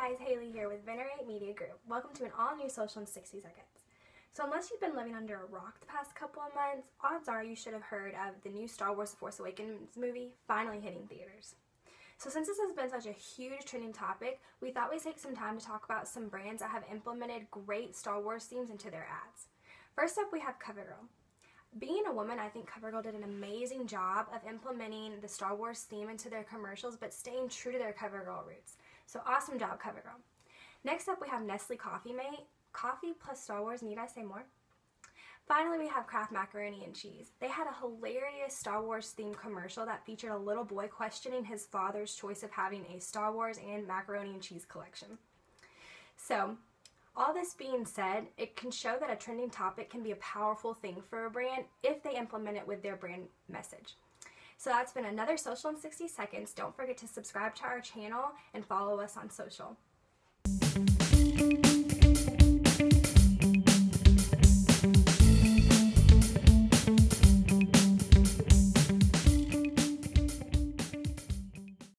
guys, Haley here with Venerate Media Group. Welcome to an all-new Social in 60 Seconds. So unless you've been living under a rock the past couple of months, odds are you should have heard of the new Star Wars Force Awakens movie finally hitting theaters. So since this has been such a huge trending topic, we thought we'd take some time to talk about some brands that have implemented great Star Wars themes into their ads. First up, we have CoverGirl. Being a woman, I think CoverGirl did an amazing job of implementing the Star Wars theme into their commercials, but staying true to their CoverGirl roots. So awesome job, CoverGirl. Next up, we have Nestle Coffee Mate. Coffee plus Star Wars, need I say more? Finally, we have Kraft Macaroni and Cheese. They had a hilarious Star Wars themed commercial that featured a little boy questioning his father's choice of having a Star Wars and macaroni and cheese collection. So, all this being said, it can show that a trending topic can be a powerful thing for a brand if they implement it with their brand message. So that's been another Social in 60 Seconds. Don't forget to subscribe to our channel and follow us on social.